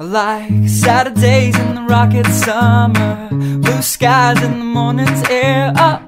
Like Saturdays in the rocket summer Blue skies in the morning's air. Oh,